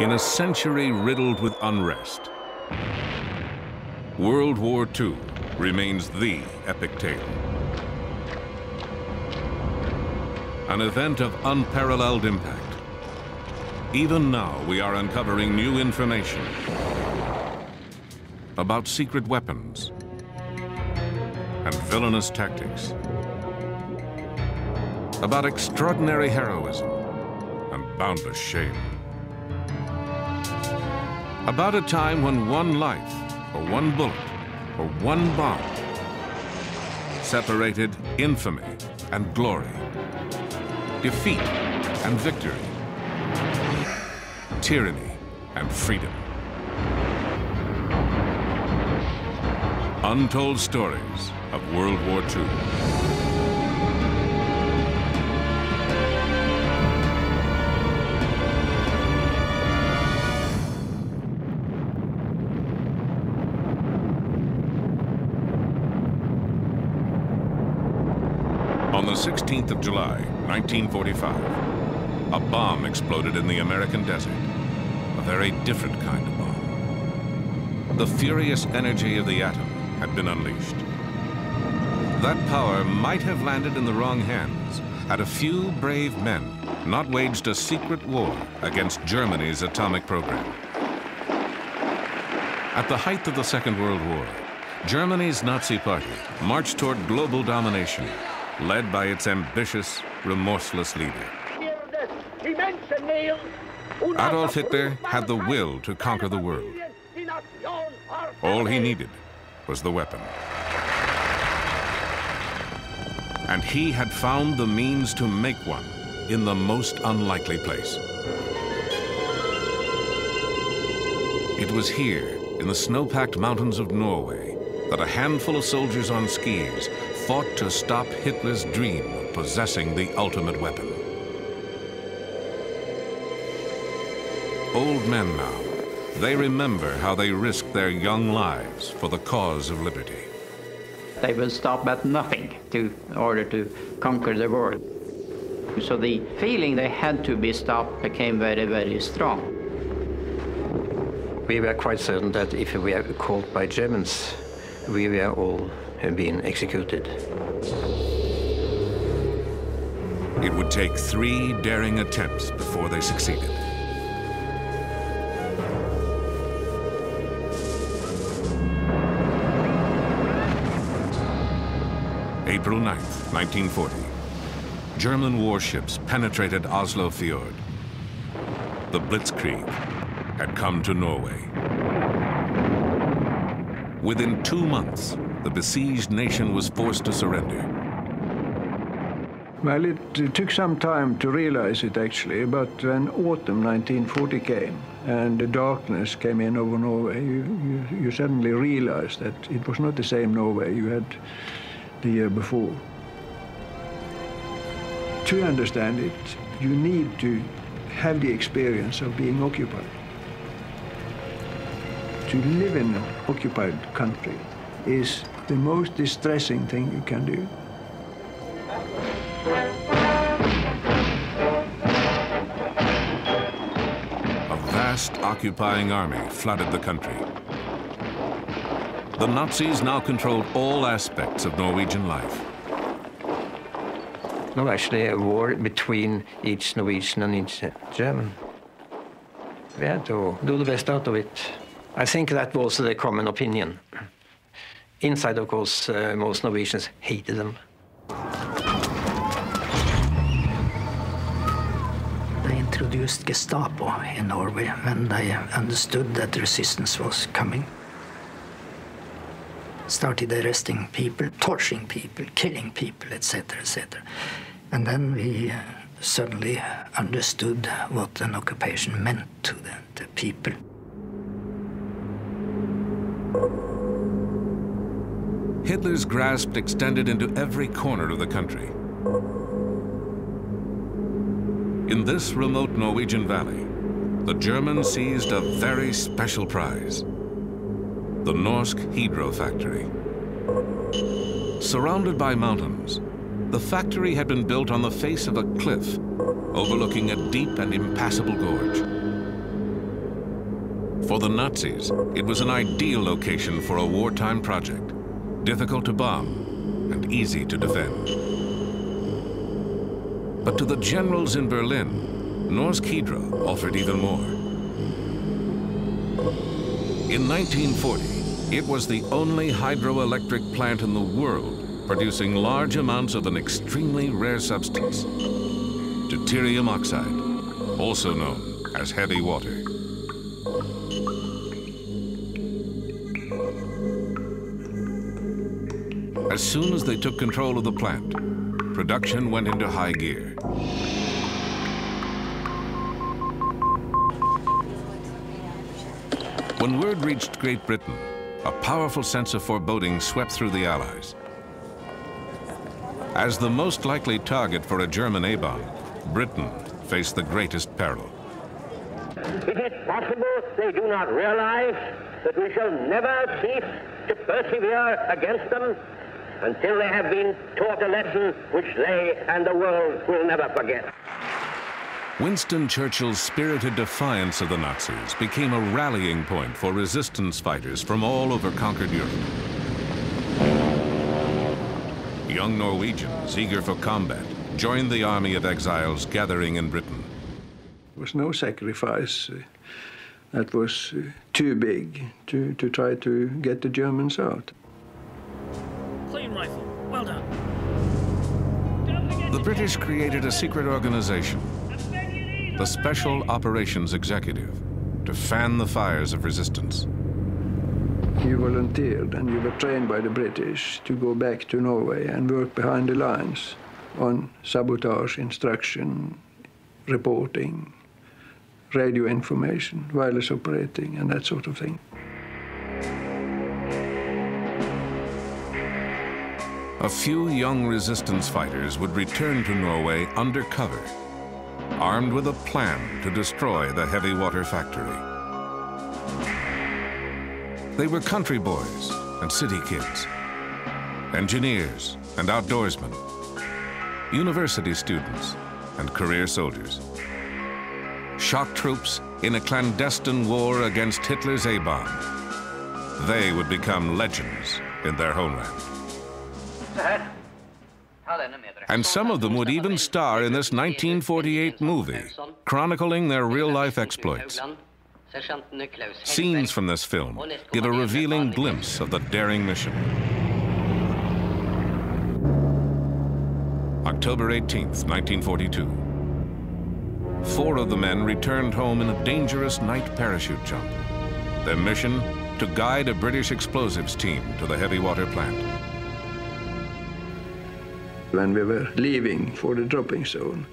In a century riddled with unrest, World War II remains the epic tale. An event of unparalleled impact. Even now, we are uncovering new information about secret weapons and villainous tactics, about extraordinary heroism and boundless shame. About a time when one life, or one bullet, or one bomb separated infamy and glory, defeat and victory, tyranny and freedom. Untold stories of World War II. 1945, a bomb exploded in the American desert. A very different kind of bomb. The furious energy of the atom had been unleashed. That power might have landed in the wrong hands had a few brave men not waged a secret war against Germany's atomic program. At the height of the Second World War, Germany's Nazi Party marched toward global domination, led by its ambitious, remorseless leader. Adolf Hitler had the will to conquer the world. All he needed was the weapon. And he had found the means to make one in the most unlikely place. It was here, in the snow-packed mountains of Norway, that a handful of soldiers on skis fought to stop Hitler's dream possessing the ultimate weapon. Old men now, they remember how they risked their young lives for the cause of liberty. They will stop at nothing to, in order to conquer the world. So the feeling they had to be stopped became very, very strong. We were quite certain that if we were caught by Germans, we were all being executed. It would take three daring attempts before they succeeded. April 9th, 1940. German warships penetrated Oslo Fjord. The Blitzkrieg had come to Norway. Within two months, the besieged nation was forced to surrender. Well, it, took some time to realize it actually, but when autumn 1940 came and the darkness came in over Norway, you, you, you suddenly realized that it was not the same Norway you had the year before. To understand it, you need to have the experience of being occupied. To live in an occupied country is the most distressing thing you can do. Vast occupying army flooded the country. The Nazis now controlled all aspects of Norwegian life. No, actually a war between each Norwegian and each German. We had to do the best out of it. I think that was the common opinion. Inside, of course, uh, most Norwegians hated them. Introduced Gestapo in Norway when they understood that resistance was coming. Started arresting people, torturing people, killing people, etc., etc. And then we uh, suddenly understood what an occupation meant to the, the people. Hitler's grasp extended into every corner of the country. In this remote Norwegian valley, the Germans seized a very special prize, the Norsk Hydro factory. Surrounded by mountains, the factory had been built on the face of a cliff overlooking a deep and impassable gorge. For the Nazis, it was an ideal location for a wartime project, difficult to bomb and easy to defend. But to the generals in Berlin, Norsk Hydro offered even more. In 1940, it was the only hydroelectric plant in the world producing large amounts of an extremely rare substance, deuterium oxide, also known as heavy water. As soon as they took control of the plant, production went into high gear. When word reached Great Britain, a powerful sense of foreboding swept through the Allies. As the most likely target for a German A-bomb, Britain faced the greatest peril. Is it possible they do not realize that we shall never cease to persevere against them until they have been taught a lesson which they and the world will never forget? Winston Churchill's spirited defiance of the Nazis became a rallying point for resistance fighters from all over conquered Europe. Young Norwegians, eager for combat, joined the army of exiles gathering in Britain. There was no sacrifice uh, that was uh, too big to, to try to get the Germans out. Clean rifle. Well done. The British created a secret organization, the Special Operations Executive, to fan the fires of resistance. You volunteered and you were trained by the British to go back to Norway and work behind the lines on sabotage, instruction, reporting, radio information, wireless operating, and that sort of thing. A few young resistance fighters would return to Norway undercover, armed with a plan to destroy the heavy water factory. They were country boys and city kids, engineers and outdoorsmen, university students and career soldiers. Shock troops in a clandestine war against Hitler's A-bomb. They would become legends in their homeland. And some of them would even star in this 1948 movie, chronicling their real-life exploits. Scenes from this film give a revealing glimpse of the daring mission. October 18th, 1942. Four of the men returned home in a dangerous night parachute jump. Their mission, to guide a British explosives team to the heavy water plant. When we were leaving for the dropping zone,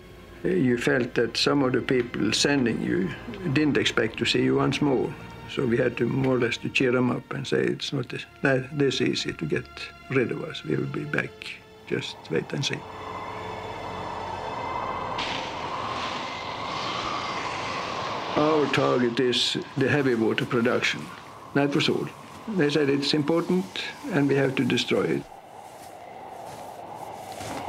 uh, you felt that some of the people sending you didn't expect to see you once more. So we had to more or less to cheer them up and say it's not this, that, this easy to get rid of us. We will be back. Just wait and see. Our target is the heavy water production. That was all. They said it's important and we have to destroy it.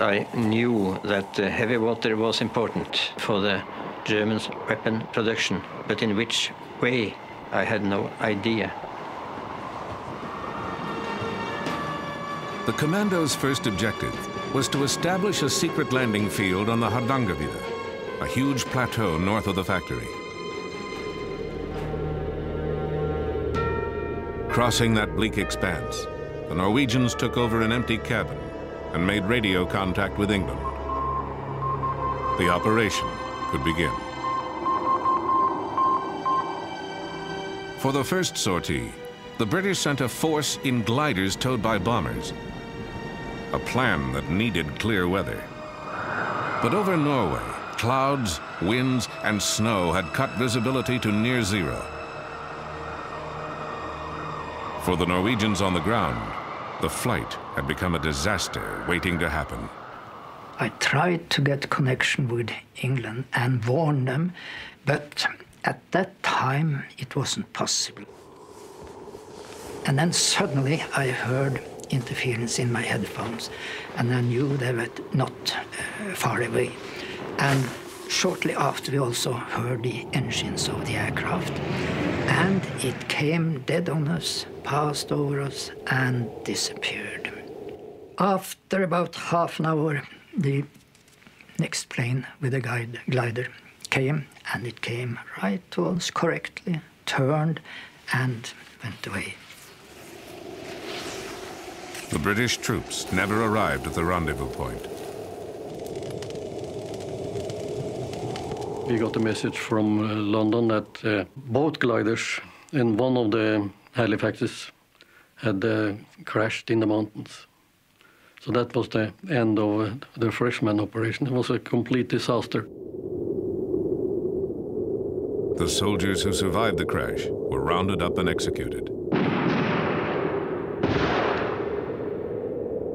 I knew that the heavy water was important for the German weapon production, but in which way, I had no idea. The commando's first objective was to establish a secret landing field on the Hardangervidda, a huge plateau north of the factory. Crossing that bleak expanse, the Norwegians took over an empty cabin and made radio contact with England. The operation could begin. For the first sortie, the British sent a force in gliders towed by bombers, a plan that needed clear weather. But over Norway, clouds, winds, and snow had cut visibility to near zero. For the Norwegians on the ground, the flight had become a disaster waiting to happen. I tried to get connection with England and warn them, but at that time it wasn't possible. And then suddenly I heard interference in my headphones, and I knew they were not uh, far away. And shortly after, we also heard the engines of the aircraft. And it came dead on us, passed over us, and disappeared. After about half an hour, the next plane with a guide, glider came, and it came right to us correctly, turned, and went away. The British troops never arrived at the rendezvous point. We got a message from uh, London that uh, both gliders in one of the Halifaxes had uh, crashed in the mountains. So that was the end of uh, the freshman operation. It was a complete disaster. The soldiers who survived the crash were rounded up and executed.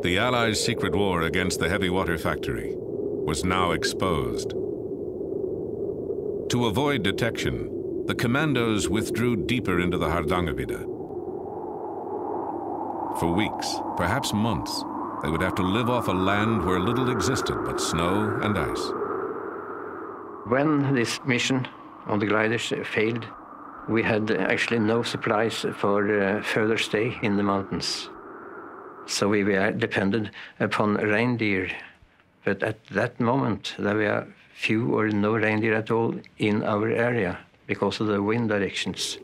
The Allies' secret war against the heavy water factory was now exposed. To avoid detection, the commandos withdrew deeper into the Hardangervidda. For weeks, perhaps months, they would have to live off a land where little existed but snow and ice. When this mission on the gliders failed, we had actually no supplies for uh, further stay in the mountains. So we were dependent upon reindeer. But at that moment, there were few or no reindeer at all in our area because of the wind directions.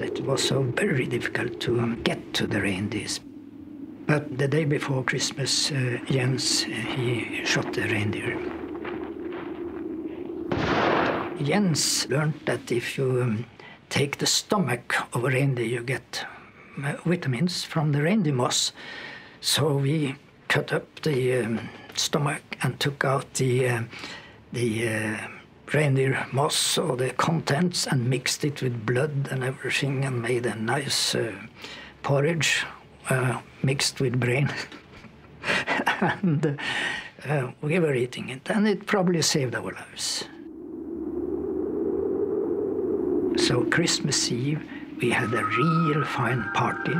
It was so very difficult to get to the reindeers. But the day before Christmas, uh, Jens, uh, he shot the reindeer. Jens learned that if you um, take the stomach of a reindeer, you get uh, vitamins from the reindeer moss. So we cut up the um, stomach and took out the uh, the uh, reindeer moss or the contents and mixed it with blood and everything and made a nice uh, porridge uh, mixed with brain. and uh, we were eating it, and it probably saved our lives. So Christmas Eve, we had a real fine party.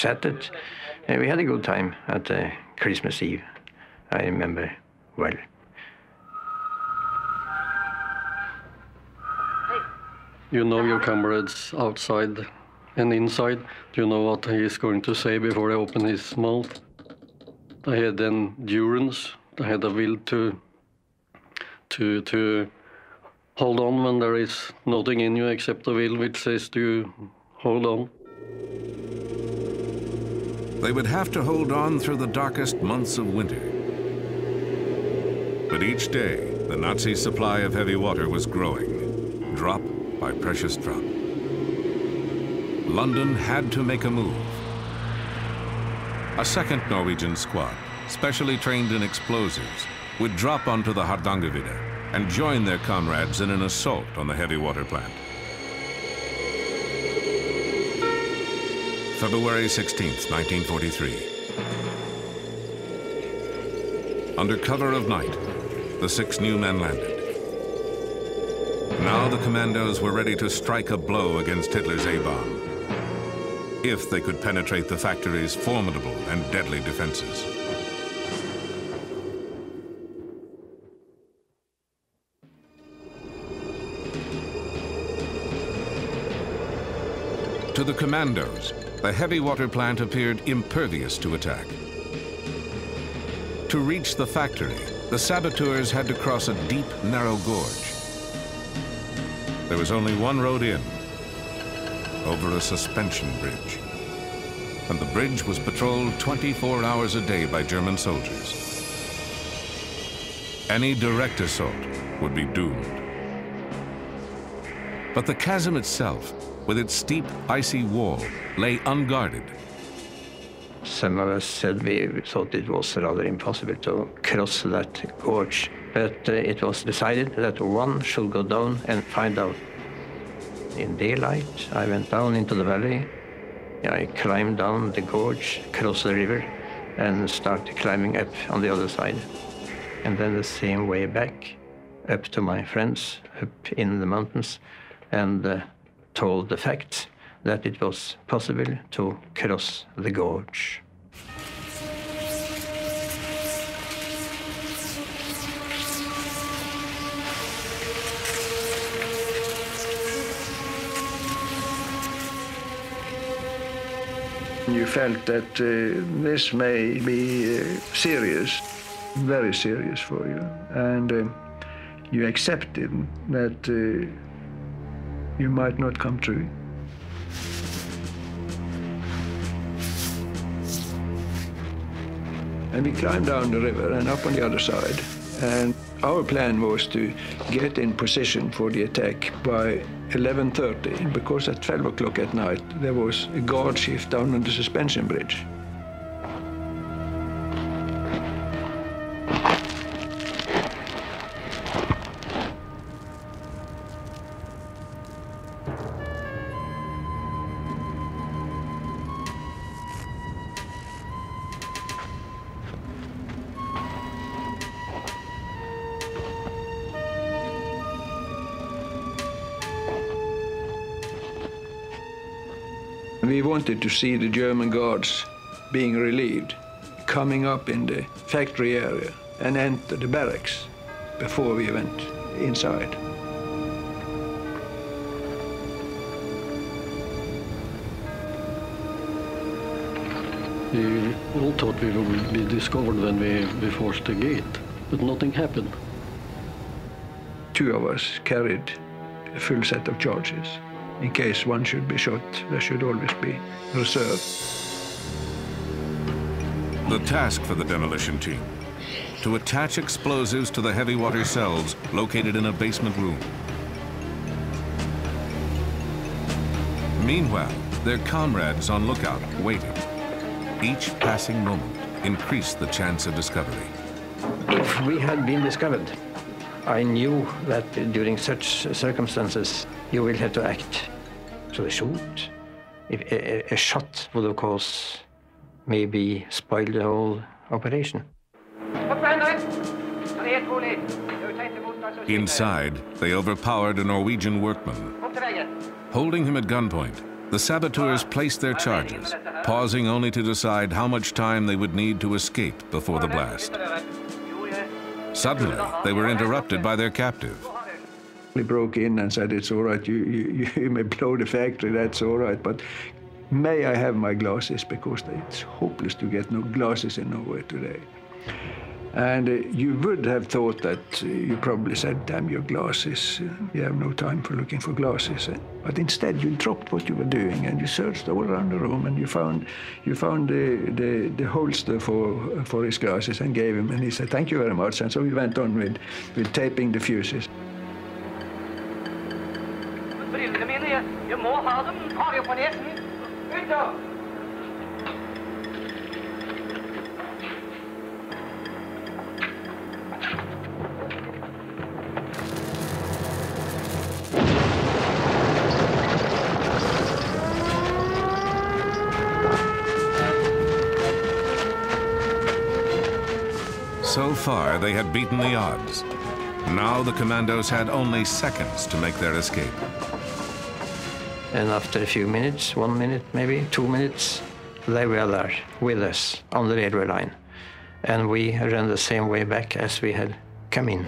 We chatted. and we had a good time at uh, Christmas Eve. I remember well. You know your comrades outside and inside. Do you know what he is going to say before he opens his mouth? They had endurance. They had a will to to to hold on when there is nothing in you except the will which says to hold on. They would have to hold on through the darkest months of winter. But each day, the Nazi supply of heavy water was growing, drop by precious drop. London had to make a move. A second Norwegian squad, specially trained in explosives, would drop onto the Hardangervidda and join their comrades in an assault on the heavy water plant. February 16th, 1943. Under cover of night, the six new men landed. Now the commandos were ready to strike a blow against Hitler's A-bomb, if they could penetrate the factory's formidable and deadly defenses. To the commandos, the heavy water plant appeared impervious to attack. To reach the factory, the saboteurs had to cross a deep, narrow gorge. There was only one road in, over a suspension bridge. And the bridge was patrolled 24 hours a day by German soldiers. Any direct assault would be doomed. But the chasm itself, with its steep, icy wall, lay unguarded. Some of us said we thought it was rather impossible to cross that gorge, but uh, it was decided that one should go down and find out. In daylight, I went down into the valley, I climbed down the gorge, crossed the river, and started climbing up on the other side. And then the same way back, up to my friends up in the mountains, and uh, told the facts that it was possible to cross the gorge. You felt that uh, this may be uh, serious, very serious for you, and uh, you accepted that uh, you might not come true. And we climbed down the river and up on the other side. And our plan was to get in position for the attack by 11.30, because at 12 o'clock at night there was a guard shift down on the suspension bridge. We wanted to see the German guards being relieved, coming up in the factory area and enter the barracks before we went inside. We all thought we would be discovered when we, we forced the gate, but nothing happened. Two of us carried a full set of charges. In case one should be shot, there should always be reserve. The task for the demolition team to attach explosives to the heavy water cells located in a basement room. Meanwhile, their comrades on lookout waited. Each passing moment increased the chance of discovery. If we had been discovered, I knew that during such circumstances you will have to act. So they er shoot. If a, a shot would, of course, maybe spoil the whole operation. Inside, they overpowered a Norwegian workman. Holding him at gunpoint, the saboteurs placed their charges, pausing only to decide how much time they would need to escape before the blast. Suddenly, they were interrupted by their captive. He broke in and said, it's all right, you, you, you may blow the factory, that's all right, but may I have my glasses because it's hopeless to get no glasses in Norway today. And uh, you would have thought that uh, you probably said, damn your glasses, uh, you have no time for looking for glasses. But instead you dropped what you were doing and you searched all around the room and you found, you found the, the, the holster for, for his glasses and gave him and he said, thank you very much. And so we went on with, with taping the fuses. So far, they had beaten the odds. Now the commandos had only seconds to make their escape. And after a few minutes, one minute maybe, two minutes, they were there with us on the railway line. And we ran the same way back as we had come in.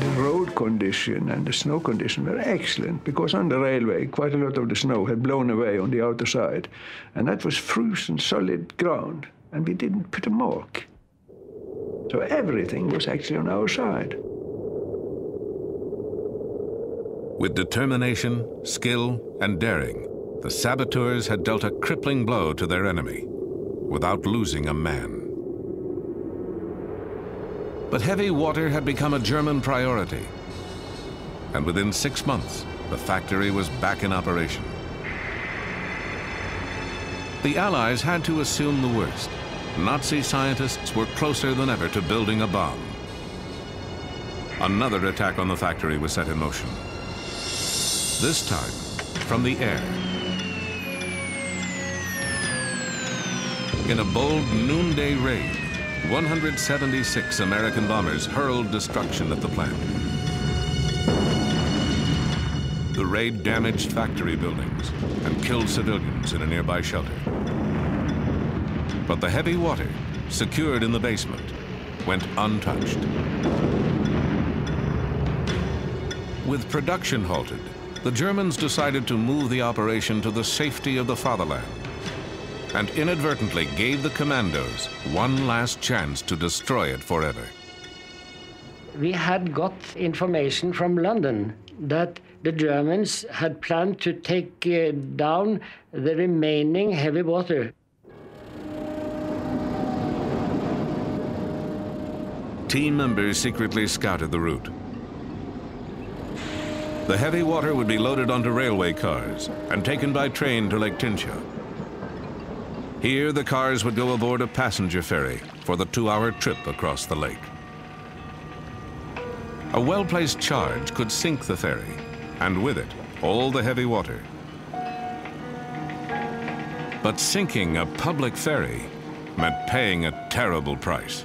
The road condition and the snow condition were excellent because on the railway, quite a lot of the snow had blown away on the outer side. And that was frozen solid ground, and we didn't put a mark. So everything was actually on our side. With determination, skill, and daring, the saboteurs had dealt a crippling blow to their enemy without losing a man. But heavy water had become a German priority. And within six months, the factory was back in operation. The Allies had to assume the worst. Nazi scientists were closer than ever to building a bomb. Another attack on the factory was set in motion. This time, from the air. In a bold noonday raid, 176 American bombers hurled destruction at the plant. The raid damaged factory buildings and killed civilians in a nearby shelter. But the heavy water, secured in the basement, went untouched. With production halted, the Germans decided to move the operation to the safety of the fatherland and inadvertently gave the commandos one last chance to destroy it forever. We had got information from London that the Germans had planned to take uh, down the remaining heavy water. Team members secretly scouted the route. The heavy water would be loaded onto railway cars and taken by train to Lake Tinnsjø. Here, the cars would go aboard a passenger ferry for the two-hour trip across the lake. A well-placed charge could sink the ferry, and with it, all the heavy water. But sinking a public ferry meant paying a terrible price.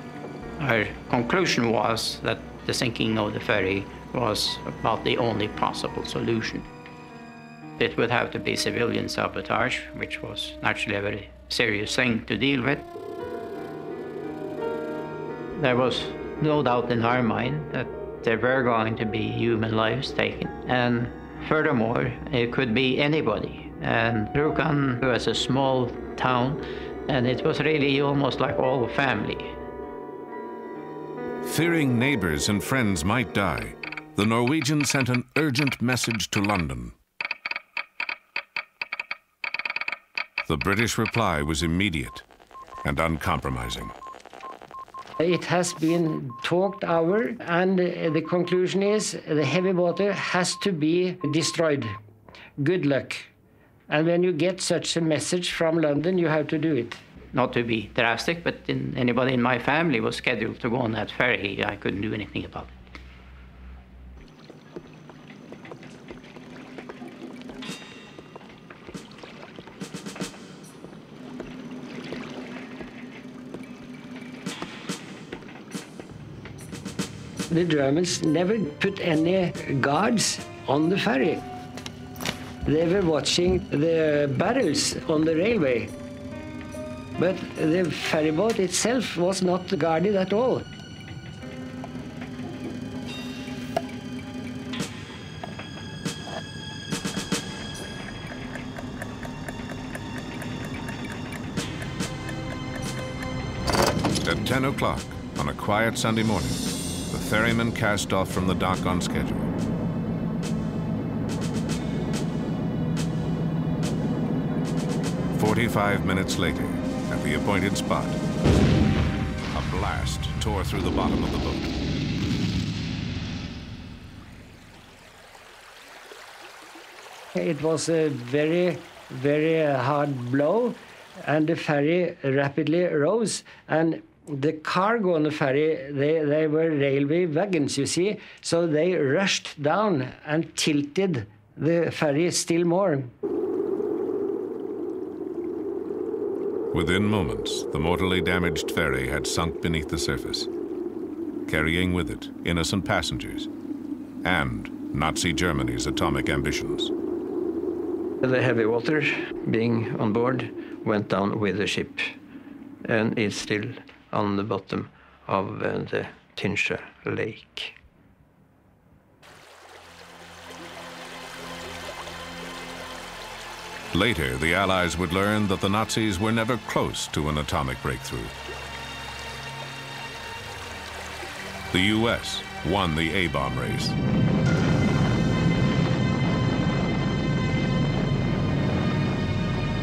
Our conclusion was that the sinking of the ferry was about the only possible solution. It would have to be civilian sabotage, which was naturally a very serious thing to deal with. There was no doubt in our mind that there were going to be human lives taken. And furthermore, it could be anybody. And Rjukan was a small town, and it was really almost like all family. Fearing neighbors and friends might die, the Norwegians sent an urgent message to London. The British reply was immediate and uncompromising. It has been talked over, and the conclusion is the heavy water has to be destroyed. Good luck. And when you get such a message from London, you have to do it. Not to be drastic, but in, anybody in my family was scheduled to go on that ferry. I couldn't do anything about it. The Germans never put any guards on the ferry. They were watching the barrels on the railway. But the ferryboat itself was not guarded at all. At 10 o'clock on a quiet Sunday morning, ferryman cast off from the dock on schedule. Forty-five minutes later, at the appointed spot, a blast tore through the bottom of the boat. It was a very, very hard blow, and the ferry rapidly rose. And the cargo on the ferry, they, they were railway wagons, you see, so they rushed down and tilted the ferry still more. Within moments, the mortally damaged ferry had sunk beneath the surface, carrying with it innocent passengers and Nazi Germany's atomic ambitions. The heavy water being on board went down with the ship and is still on the bottom of uh, the Tinnsjø Lake. Later, the Allies would learn that the Nazis were never close to an atomic breakthrough. The U.S. won the A-bomb race.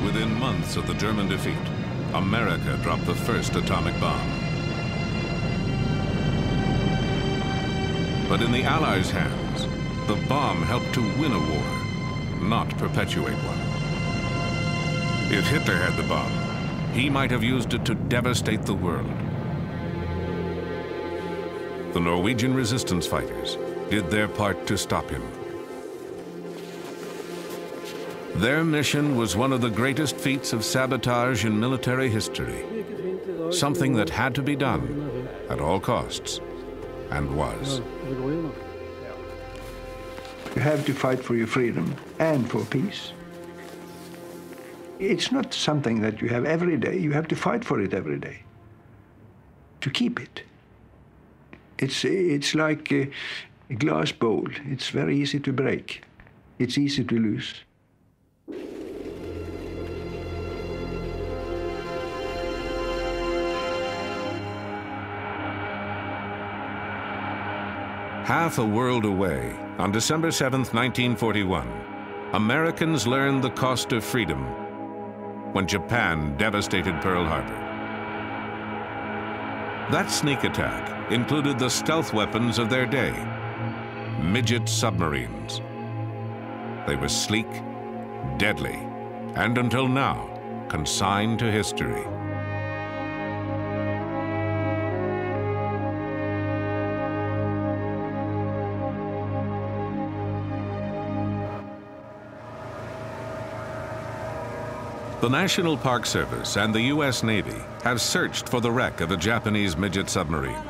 Within months of the German defeat, America dropped the first atomic bomb. But in the Allies' hands, the bomb helped to win a war, not perpetuate one. If Hitler had the bomb, he might have used it to devastate the world. The Norwegian resistance fighters did their part to stop him. Their mission was one of the greatest feats of sabotage in military history. Something that had to be done at all costs, and was. You have to fight for your freedom and for peace. It's not something that you have every day. You have to fight for it every day to keep it. It's, it's like a, glass bowl. It's very easy to break. It's easy to lose. Half a world away, on December 7, 1941, Americans learned the cost of freedom when Japan devastated Pearl Harbor. That sneak attack included the stealth weapons of their day, midget submarines. They were sleek, deadly, and until now, consigned to history. The National Park Service and the U.S. Navy have searched for the wreck of a Japanese midget submarine.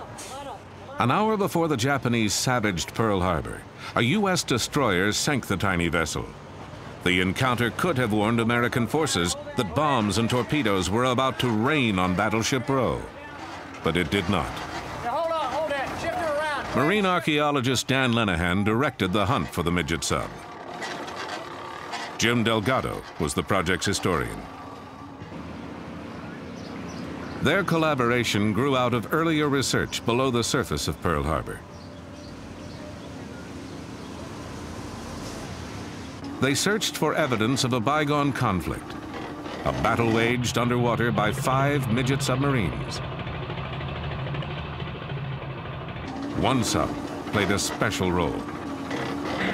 An hour before the Japanese savaged Pearl Harbor, a U.S. destroyer sank the tiny vessel. The encounter could have warned American forces that bombs and torpedoes were about to rain on Battleship Row. But it did not. hold on, hold that. Shift her around. Marine archaeologist Dan Lenihan directed the hunt for the midget sub. Jim Delgado was the project's historian. Their collaboration grew out of earlier research below the surface of Pearl Harbor. They searched for evidence of a bygone conflict, a battle waged underwater by five midget submarines. One sub played a special role.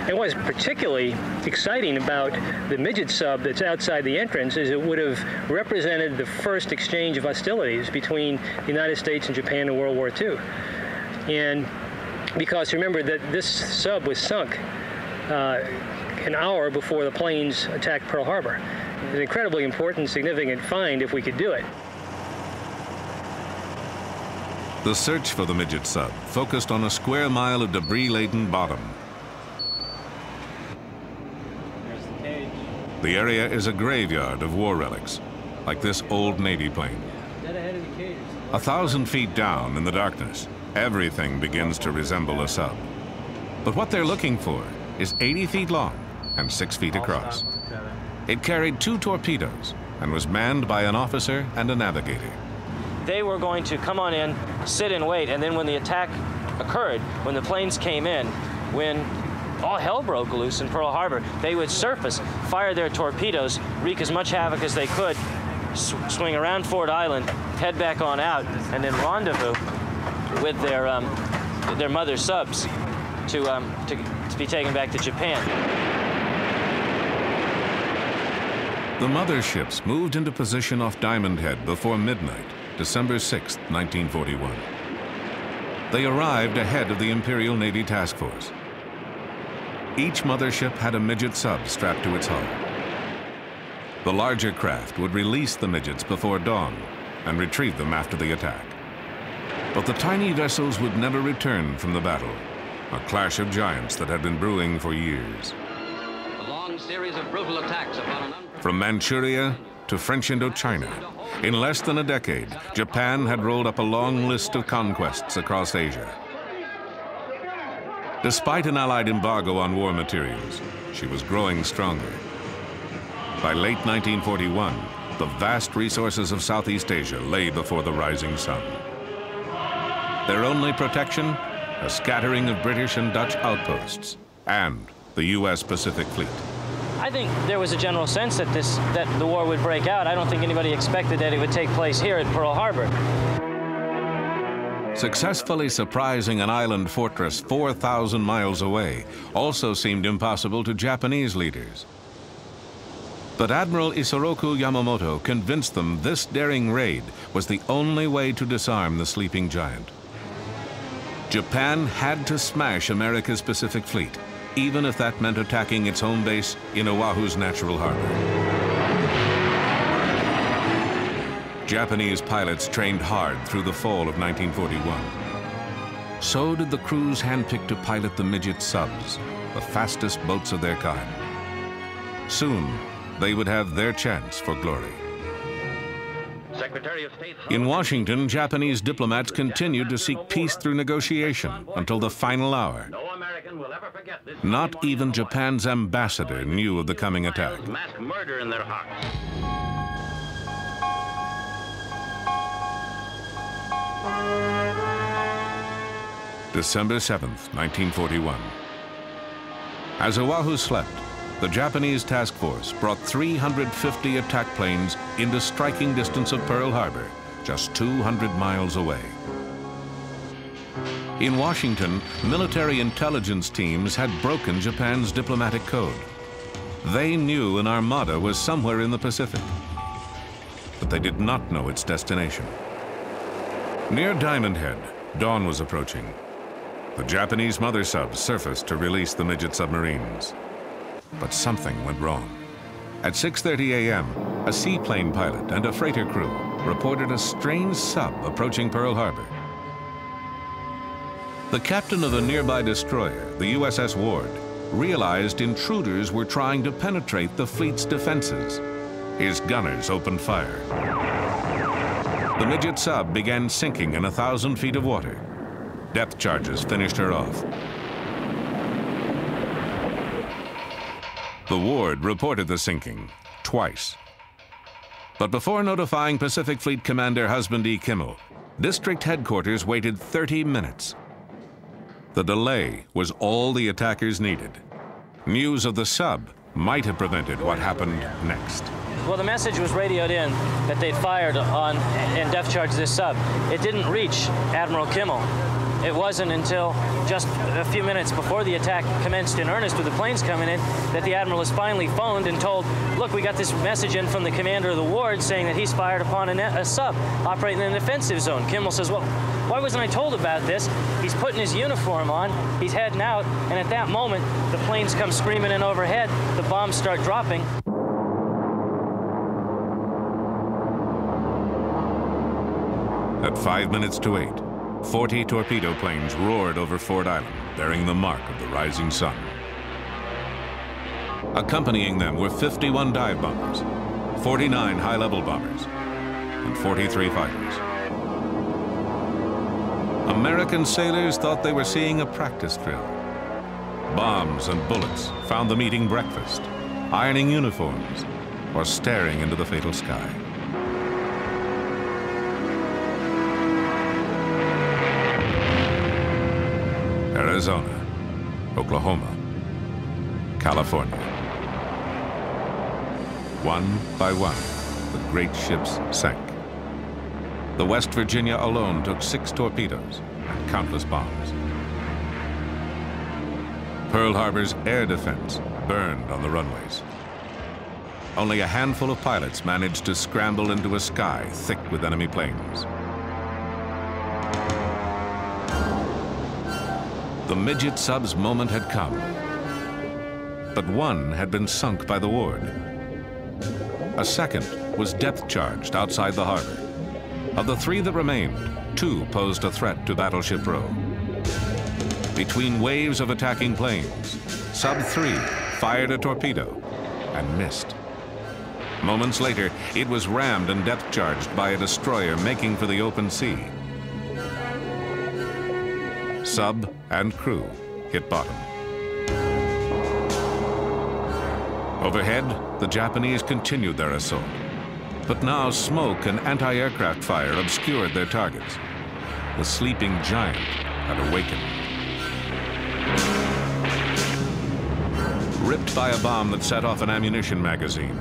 And what's particularly exciting about the midget sub that's outside the entrance is it would have represented the first exchange of hostilities between the United States and Japan in World War II. And because remember that this sub was sunk uh, an hour before the planes attacked Pearl Harbor. An incredibly important, significant find if we could do it. The search for the midget sub focused on a square mile of debris-laden bottom The area is a graveyard of war relics, like this old Navy plane. A thousand feet down in the darkness, everything begins to resemble a sub. But what they're looking for is 80 feet long and 6 feet across. It carried two torpedoes and was manned by an officer and a navigator. They were going to come on in, sit and wait, and then when the attack occurred, when the planes came in, when all hell broke loose in Pearl Harbor. They would surface, fire their torpedoes, wreak as much havoc as they could, sw swing around Ford Island, head back on out, and then rendezvous with their um, their mother subs to, um, to, to be taken back to Japan. The mother ships moved into position off Diamond Head before midnight, December 6, 1941. They arrived ahead of the Imperial Navy Task Force. Each mothership had a midget sub strapped to its hull. The larger craft would release the midgets before dawn and retrieve them after the attack. But the tiny vessels would never return from the battle, a clash of giants that had been brewing for years. A long series of brutal attacks upon an From Manchuria to French Indochina, in less than a decade, Japan had rolled up a long list of conquests across Asia. Despite an Allied embargo on war materials, she was growing stronger. By late 1941, the vast resources of Southeast Asia lay before the rising sun. Their only protection, a scattering of British and Dutch outposts, and the U.S. Pacific Fleet. I think there was a general sense that this that the war would break out. I don't think anybody expected that it would take place here at Pearl Harbor. Successfully surprising an island fortress 4,000 miles away also seemed impossible to Japanese leaders. But Admiral Isoroku Yamamoto convinced them this daring raid was the only way to disarm the sleeping giant. Japan had to smash America's Pacific Fleet even if that meant attacking its home base in Oahu's natural harbor. Japanese pilots trained hard through the fall of 1941. So did the crews handpicked to pilot the midget subs, the fastest boats of their kind. Soon, they would have their chance for glory. In Washington, Japanese diplomats continued to seek peace through negotiation until the final hour. Not even Japan's ambassador knew of the coming attack. December 7th, 1941. As Oahu slept, the Japanese task force brought 350 attack planes into striking distance of Pearl Harbor, just 200 miles away. In Washington, military intelligence teams had broken Japan's diplomatic code. They knew an armada was somewhere in the Pacific, but they did not know its destination. Near Diamond Head, dawn was approaching. The Japanese mother subs surfaced to release the midget submarines. But something went wrong. At 6.30 a.m., a seaplane pilot and a freighter crew reported a strange sub approaching Pearl Harbor. The captain of a nearby destroyer, the USS Ward, realized intruders were trying to penetrate the fleet's defenses. His gunners opened fire. The midget sub began sinking in a thousand feet of water. Depth charges finished her off. The Ward reported the sinking twice. But before notifying Pacific Fleet Commander Husband E. Kimmel, District Headquarters waited 30 minutes. The delay was all the attackers needed. News of the sub might have prevented what happened next. Well, the message was radioed in that they'd fired on and depth charged this sub. It didn't reach Admiral Kimmel. It wasn't until just a few minutes before the attack commenced in earnest with the planes coming in that the Admiral was finally phoned and told, look, we got this message in from the commander of the ward saying that he's fired upon a, a sub operating in an offensive zone. Kimmel says, well, why wasn't I told about this? He's putting his uniform on, he's heading out, and at that moment, the planes come screaming in overhead, the bombs start dropping. At five minutes to eight, 40 torpedo planes roared over Ford Island, bearing the mark of the rising sun. Accompanying them were 51 dive bombers, 49 high-level bombers, and 43 fighters. American sailors thought they were seeing a practice drill. Bombs and bullets found them eating breakfast, ironing uniforms, or staring into the fatal sky. Arizona, Oklahoma, California. One by one, the great ships sank. The West Virginia alone took six torpedoes and countless bombs. Pearl Harbor's air defense burned on the runways. Only a handful of pilots managed to scramble into a sky thick with enemy planes. The midget sub's moment had come. But one had been sunk by the ward. A second was depth charged outside the harbor. Of the three that remained, two posed a threat to Battleship Row. Between waves of attacking planes, Sub 3 fired a torpedo and missed. Moments later, it was rammed and depth charged by a destroyer making for the open sea. Sub and crew hit bottom. Overhead, the Japanese continued their assault. But now smoke and anti-aircraft fire obscured their targets. The sleeping giant had awakened. Ripped by a bomb that set off an ammunition magazine,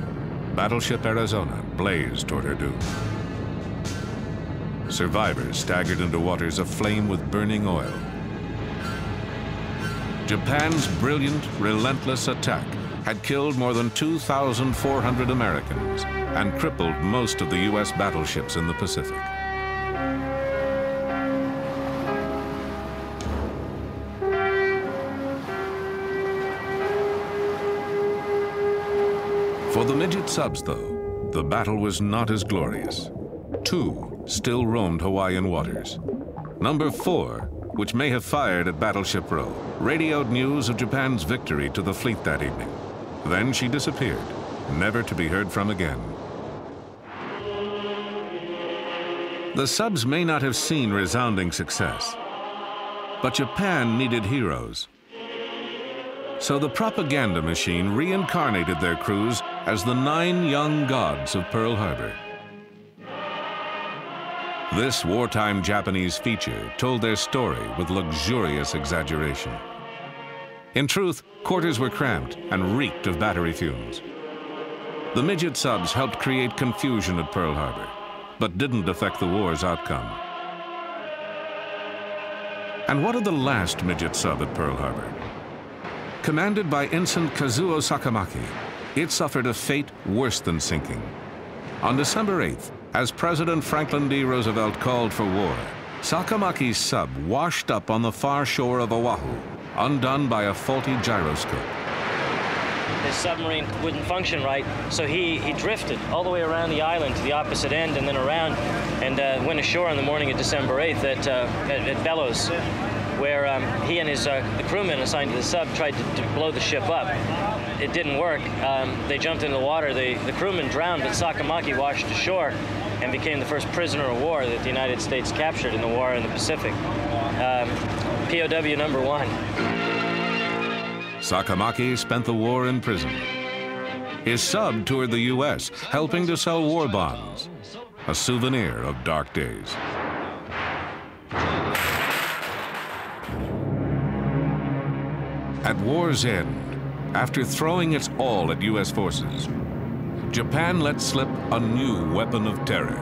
Battleship Arizona blazed toward her doom. Survivors staggered into waters aflame with burning oil. Japan's brilliant, relentless attack had killed more than 2,400 Americans and crippled most of the U.S. battleships in the Pacific. For the midget subs, though, the battle was not as glorious. Two still roamed Hawaiian waters. Number four which may have fired at Battleship Row, radioed news of Japan's victory to the fleet that evening. Then she disappeared, never to be heard from again. The subs may not have seen resounding success, but Japan needed heroes. So the propaganda machine reincarnated their crews as the nine young gods of Pearl Harbor. This wartime Japanese feature told their story with luxurious exaggeration. In truth, quarters were cramped and reeked of battery fumes. The midget subs helped create confusion at Pearl Harbor, but didn't affect the war's outcome. And what of the last midget sub at Pearl Harbor? Commanded by Ensign Kazuo Sakamaki, it suffered a fate worse than sinking. On December 8th, as President Franklin D. Roosevelt called for war, Sakamaki's sub washed up on the far shore of Oahu, undone by a faulty gyroscope. His submarine wouldn't function right, so he, he drifted all the way around the island to the opposite end and then around and uh, went ashore on the morning of December 8th at, uh, at, at Bellows, where um, he and his uh, the crewmen assigned to the sub tried to, to blow the ship up. It didn't work. Um, they jumped into the water. They, the crewmen drowned, but Sakamaki washed ashore and became the first prisoner of war that the United States captured in the war in the Pacific. Um, POW number one. Sakamaki spent the war in prison. His sub toured the U.S., helping to sell war bonds, a souvenir of dark days. At war's end, after throwing its all at U.S. forces, Japan let slip a new weapon of terror.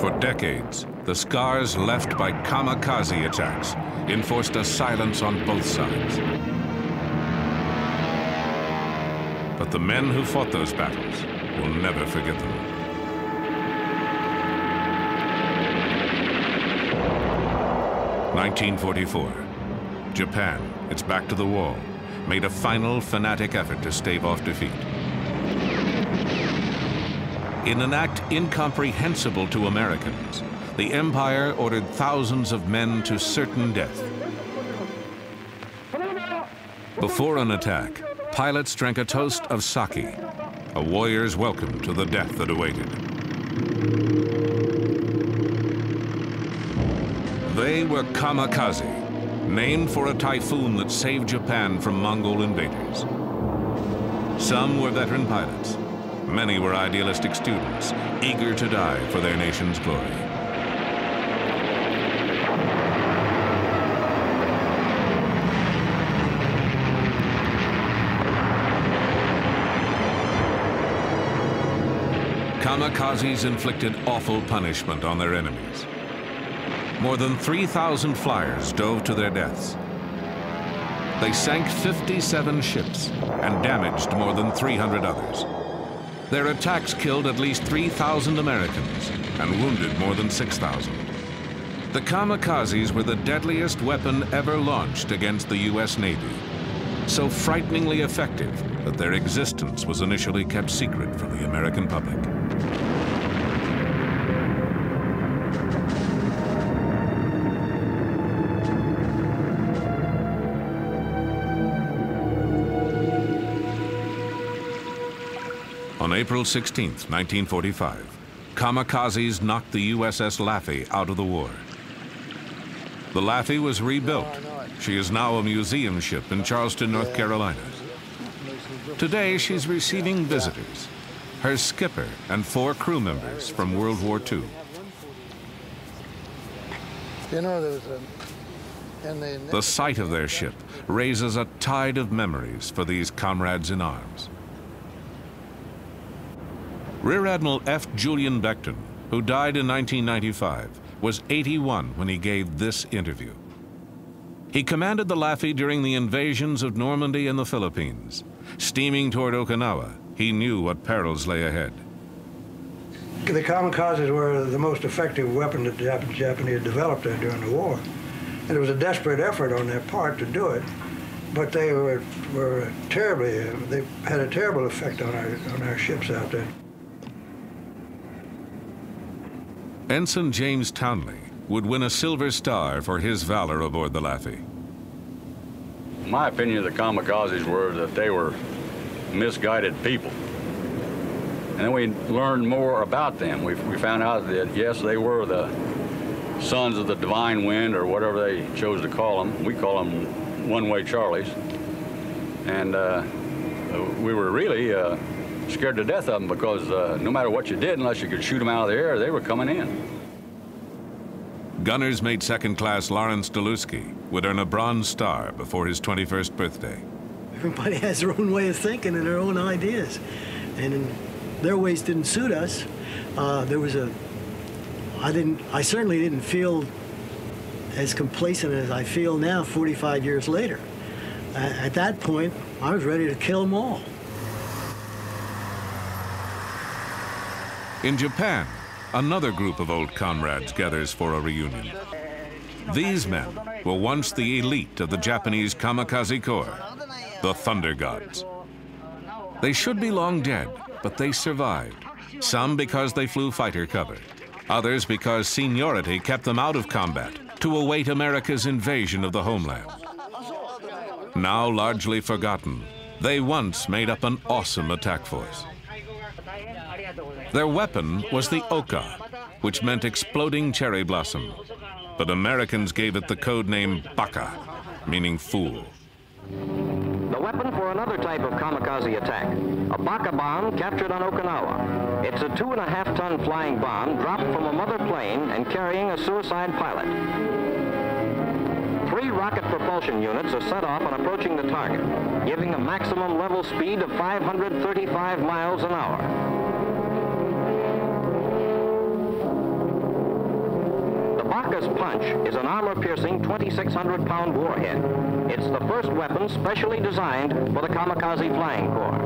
For decades, the scars left by kamikaze attacks enforced a silence on both sides. But the men who fought those battles will never forget them. Nineteen forty-four. Japan, its back to the wall, made a final fanatic effort to stave off defeat. In an act incomprehensible to Americans, the Empire ordered thousands of men to certain death. Before an attack, pilots drank a toast of sake, a warrior's welcome to the death that awaited. They were kamikaze, named for a typhoon that saved Japan from Mongol invaders. Some were veteran pilots. Many were idealistic students, eager to die for their nation's glory. Kamikazes inflicted awful punishment on their enemies. More than 3,000 flyers dove to their deaths. They sank 57 ships and damaged more than 300 others. Their attacks killed at least 3,000 Americans and wounded more than 6,000. The kamikazes were the deadliest weapon ever launched against the U.S. Navy, so frighteningly effective that their existence was initially kept secret from the American public. April 16, 1945, kamikazes knocked the USS Laffey out of the war. The Laffey was rebuilt. She is now a museum ship in Charleston, North Carolina. Today, she's receiving visitors, her skipper and four crew members from World War II. You know, there was a. The sight of their ship raises a tide of memories for these comrades in arms. Rear Admiral F. Julian Becton, who died in 1995, was 81 when he gave this interview. He commanded the Laffey during the invasions of Normandy and the Philippines. Steaming toward Okinawa, he knew what perils lay ahead. The kamikazes were the most effective weapon that the Japanese developed during the war. And it was a desperate effort on their part to do it, but they were, were terribly, they had a terrible effect on our, on our ships out there. Ensign James Townley would win a Silver Star for his valor aboard the Laffey. My opinion of the kamikazes were that they were misguided people. And then we learned more about them. We, we found out that, yes, they were the sons of the divine wind or whatever they chose to call them. We call them one-way Charlies. And uh, we were really uh, scared to death of them because uh, no matter what you did, unless you could shoot them out of the air, they were coming in. Gunners mate second class Lawrence Delusky would earn a Bronze Star before his 21st birthday. Everybody has their own way of thinking and their own ideas. And their ways didn't suit us. Uh, there was a, I didn't, I certainly didn't feel as complacent as I feel now 45 years later. Uh, at that point, I was ready to kill them all. In Japan, another group of old comrades gathers for a reunion. These men were once the elite of the Japanese kamikaze corps, the Thunder Gods. They should be long dead, but they survived. Some because they flew fighter cover, others because seniority kept them out of combat to await America's invasion of the homeland. Now largely forgotten, they once made up an awesome attack force. Their weapon was the Oka, which meant exploding cherry blossom. But Americans gave it the code name Baka, meaning fool. The weapon for another type of kamikaze attack, a Baka bomb captured on Okinawa. It's a two and a half ton flying bomb dropped from a mother plane and carrying a suicide pilot. Three rocket propulsion units are set off on approaching the target, giving a maximum level speed of 535 miles an hour. Marcus Punch is an armor-piercing 2,600-pound warhead. It's the first weapon specially designed for the Kamikaze Flying Corps.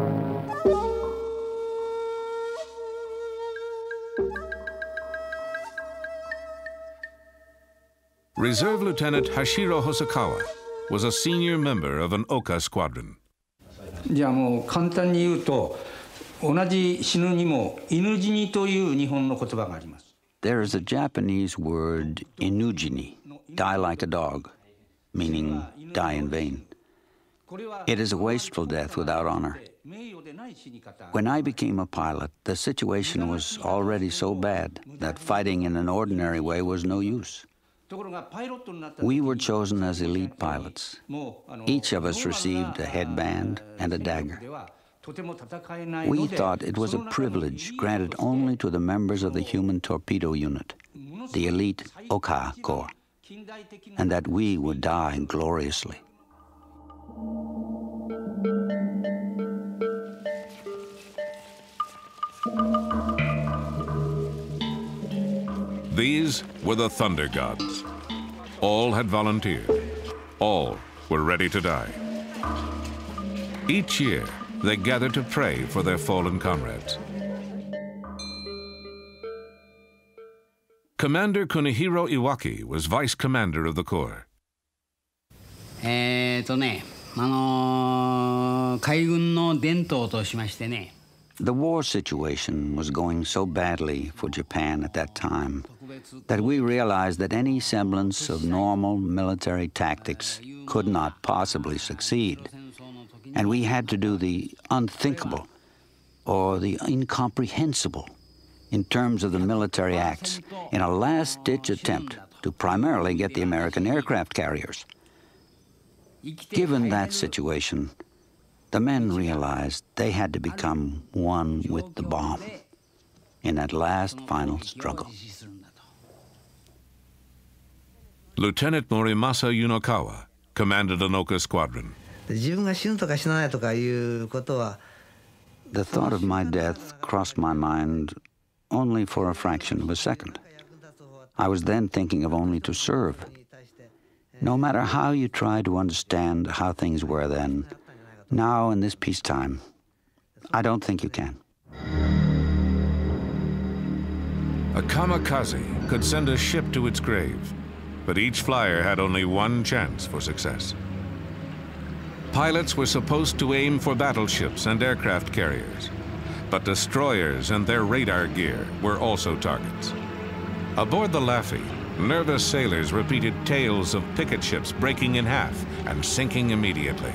Reserve Lieutenant Hachiro Hosokawa was a senior member of an Oka squadron. じゃあもう簡単に言うと同じ死ぬにも犬死にという日本の言葉があります。There is a Japanese word, inujini, die like a dog, meaning die in vain. It is a wasteful death without honor. When I became a pilot, the situation was already so bad that fighting in an ordinary way was no use. We were chosen as elite pilots. Each of us received a headband and a dagger. We thought it was a privilege granted only to the members of the human torpedo unit, the elite Oka Corps, and that we would die gloriously. These were the Thunder Gods. All had volunteered. All were ready to die. Each year, they gathered to pray for their fallen comrades. Commander Kunihiro Iwaki was vice commander of the Corps. えっとね、あの海軍の伝統としましてね。The war situation was going so badly for Japan at that time that we realized that any semblance of normal military tactics could not possibly succeed. And we had to do the unthinkable or the incomprehensible in terms of the military acts in a last-ditch attempt to primarily get the American aircraft carriers. Given that situation, the men realized they had to become one with the bomb in that last final struggle. Lieutenant Morimasa Yunokawa commanded an Oka squadron. 自分が死ぬとか死なないとかいうことは The thought of my death crossed my mind only for a fraction of a second. I was then thinking of only to serve. No matter how you try to understand how things were then, now in this peacetime, I don't think you can. A kamikaze could send a ship to its grave, but each flyer had only one chance for success. Pilots were supposed to aim for battleships and aircraft carriers, but destroyers and their radar gear were also targets. Aboard the Laffey, nervous sailors repeated tales of picket ships breaking in half and sinking immediately.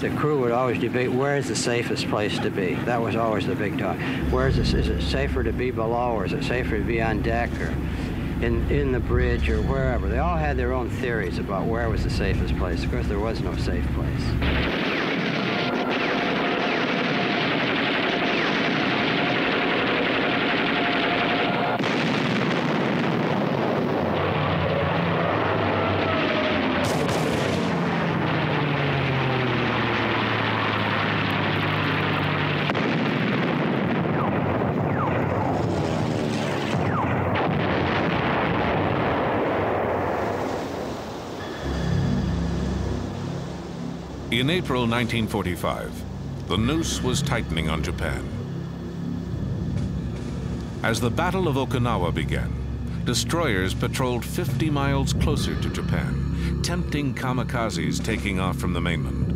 The crew would always debate where is the safest place to be. That was always the big talk. Where is, this, is it safer to be below or is it safer to be on deck or in, in the bridge or wherever? They all had their own theories about where was the safest place. Of course, there was no safe place. In April 1945, the noose was tightening on Japan. As the Battle of Okinawa began, destroyers patrolled 50 miles closer to Japan, tempting kamikazes taking off from the mainland.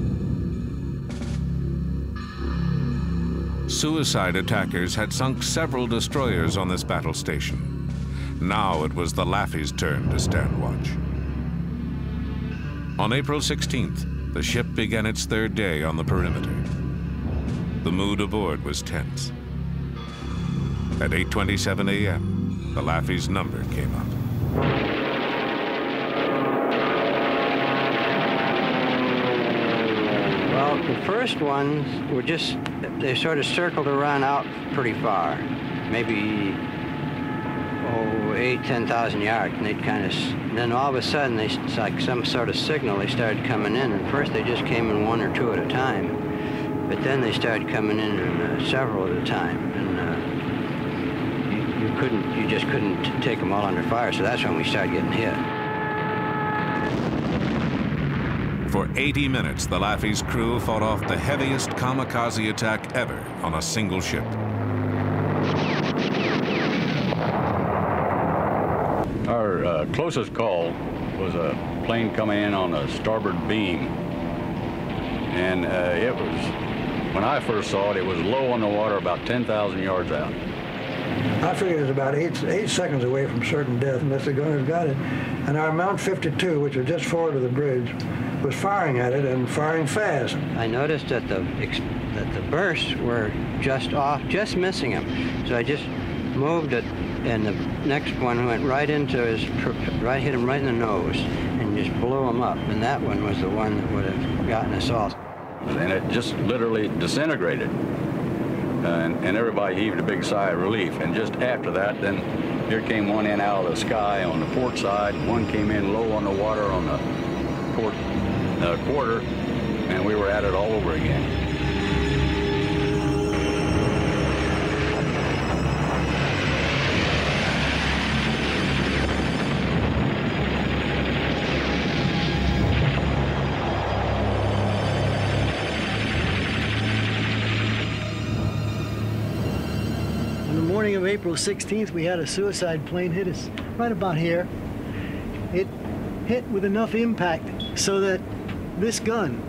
Suicide attackers had sunk several destroyers on this battle station. Now it was the Laffey's turn to stand watch. On April 16th, the ship began its third day on the perimeter. The mood aboard was tense. At 8.27 a.m., the Laffey's number came up. Well, the first ones were just, they sort of circled around out pretty far, maybe oh, eight, 10,000 yards, and they'd kind of, then all of a sudden, they, it's like some sort of signal, they started coming in, and first they just came in one or two at a time, but then they started coming in, in uh, several at a time, and uh, you, you couldn't, you just couldn't take them all under fire, so that's when we started getting hit. For 80 minutes, the Laffey's crew fought off the heaviest kamikaze attack ever on a single ship. Our uh, closest call was a plane coming in on a starboard beam. And uh, it was, when I first saw it, it was low on the water about 10,000 yards out. I figured it was about eight, eight seconds away from certain death unless the gunners got it. And our Mount 52, which was just forward of the bridge, was firing at it and firing fast. I noticed that the that the bursts were just off, just missing him. So I just moved it and the next one went right into his, right hit him right in the nose and just blew him up. And that one was the one that would have gotten us all. And it just literally disintegrated. And, and everybody heaved a big sigh of relief. And just after that, then here came one in out of the sky on the port side. One came in low on the water on the port uh, quarter, and we were at it all over again. April 16th, we had a suicide plane hit us right about here. It hit with enough impact so that this gun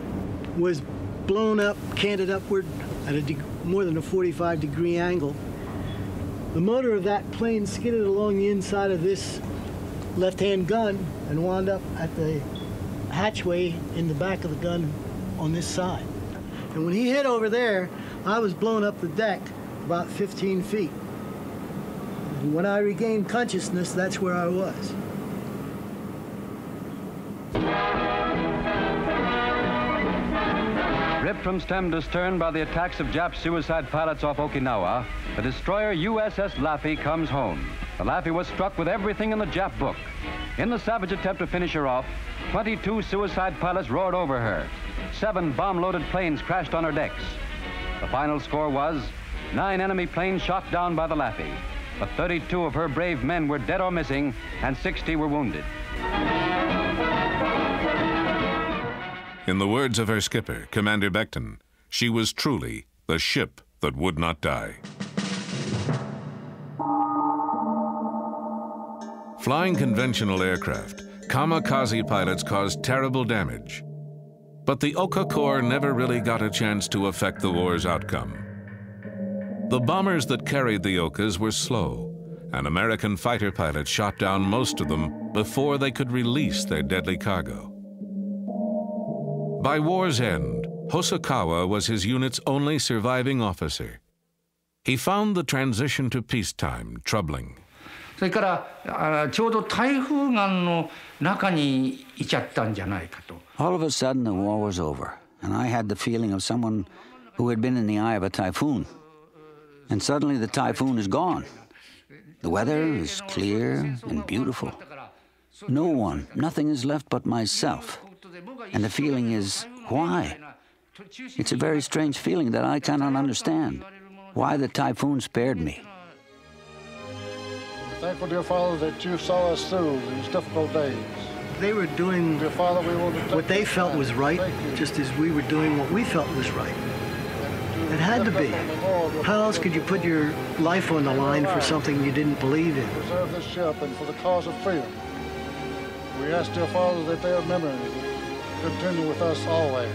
was blown up, canted upward at a more than a 45 degree angle. The motor of that plane skidded along the inside of this left-hand gun and wound up at the hatchway in the back of the gun on this side. And when he hit over there, I was blown up the deck about 15 feet. And when I regained consciousness, that's where I was. Ripped from stem to stern by the attacks of Jap suicide pilots off Okinawa, the destroyer USS Laffey comes home. The Laffey was struck with everything in the Jap book. In the savage attempt to finish her off, 22 suicide pilots roared over her. Seven bomb-loaded planes crashed on her decks. The final score was nine enemy planes shot down by the Laffey but 32 of her brave men were dead or missing, and 60 were wounded. In the words of her skipper, Commander Becton, she was truly the ship that would not die. Flying conventional aircraft, kamikaze pilots caused terrible damage. But the Oka Corps never really got a chance to affect the war's outcome. The bombers that carried the Okas were slow, and American fighter pilots shot down most of them before they could release their deadly cargo. By war's end, Hosokawa was his unit's only surviving officer. He found the transition to peacetime troubling. それからあちょうど台風眼の中にいちゃったんじゃないかと。 All of a sudden, the war was over, and I had the feeling of someone who had been in the eye of a typhoon. And suddenly the typhoon is gone. The weather is clear and beautiful. No one, nothing is left but myself. And the feeling is, why? It's a very strange feeling that I cannot understand. Why the typhoon spared me. Thankful, dear Father, that you saw us through these difficult days. They were doing Father, we want to thank what they felt was right, just as we were doing what we felt was right. It had to be. How else could you put your life on the line for something you didn't believe in? Preserve this ship and for the cause of freedom. We ask, dear Father, that their memory continue with us always.